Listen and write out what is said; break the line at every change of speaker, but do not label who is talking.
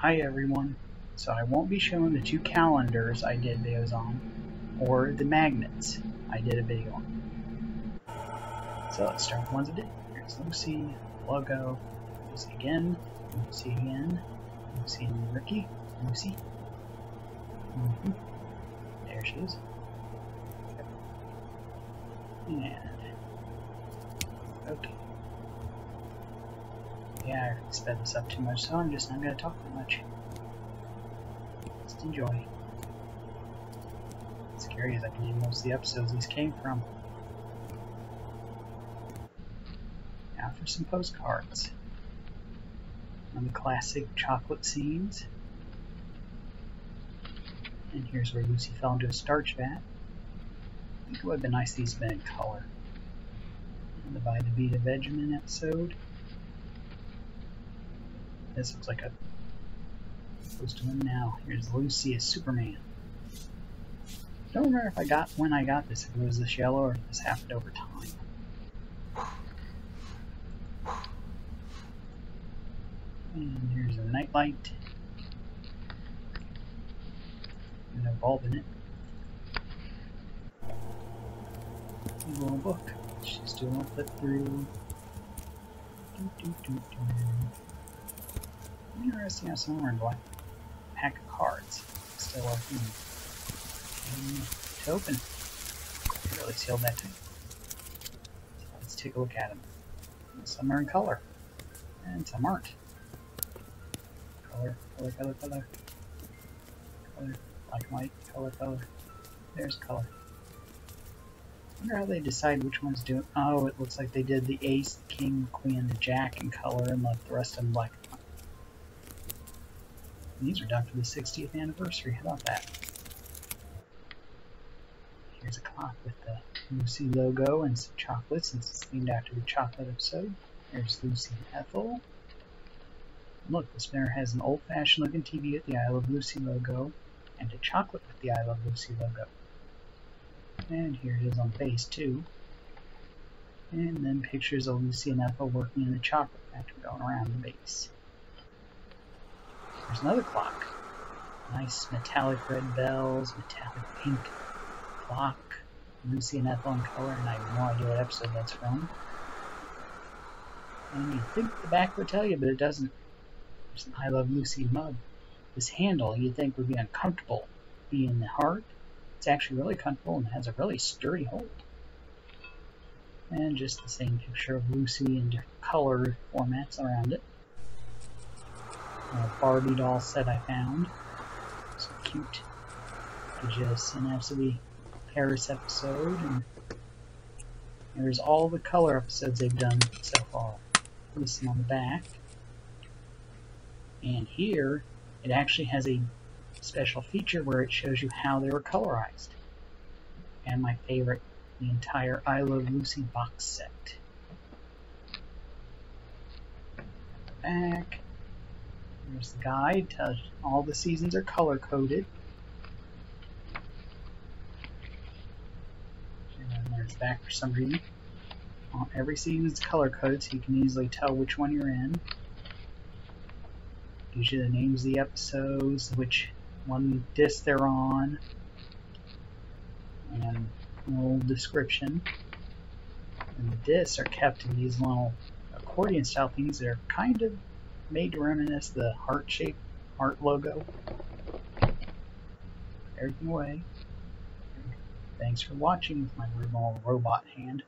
Hi everyone. So I won't be showing the two calendars I did videos on, or the magnets I did a video on. So let's start with ones I did. Here's Lucy, logo, Lucy again, Lucy again, Lucy and Ricky, Lucy. Mm -hmm. There she is. And okay. Yeah, I sped this up too much, so I'm just not going to talk that much. Just enjoy. It's scary as I believe most of the episodes these came from. Now for some postcards. On the classic chocolate scenes. And here's where Lucy fell into a starch vat. I think it would have been nice if these been in color. And the Vita Vita Vegemin episode. This looks like a supposed to win now. Here's Lucy as Superman. Don't remember if I got when I got this, if it was this yellow or if this happened over time. And here's a nightlight. And a bulb in it. A little book. She's doing a flip through. Do, do, do, Interesting how somewhere in black pack of cards still working. to open. Really sealed that tight. So let's take a look at them. Some are in color, and some aren't. Color, color, color, color. Color, black and white, color, color. There's color. wonder how they decide which one's doing. Oh, it looks like they did the ace, the king, the queen, the jack in color and left the rest of them black these are done for the 60th anniversary. How about that? Here's a clock with the Lucy logo and some chocolates since it's themed after the chocolate episode. There's Lucy and Ethel. Look, the spinner has an old-fashioned looking TV with the I Love Lucy logo and a chocolate with the I Love Lucy logo. And here it is on base too. And then pictures of Lucy and Ethel working in the chocolate factory going around the base. There's another clock. Nice metallic red bells, metallic pink clock. Lucy and Ethel in color, and I have no idea what episode that's from. And you'd think the back would tell you, but it doesn't. There's an I Love Lucy mug. This handle you'd think would be uncomfortable being the heart. It's actually really comfortable and has a really sturdy hold. And just the same picture of Lucy in different color formats around it uh, Barbie doll set I found. So cute. Gives you a synapse of Paris episode, and there's all the color episodes they've done so far. Listen on the back. And here, it actually has a special feature where it shows you how they were colorized. And my favorite, the entire I Love Lucy box set. Back. There's the guide. Tells all the seasons are color coded. And then there's back for some reason. Every season is color coded, so you can easily tell which one you're in. Gives you the names of the episodes, which one disc they're on, and a little description. And the discs are kept in these little accordion style things that are kind of made to reminisce the heart shape, heart logo. Everything eh? away. Thanks for watching with my remote robot hand.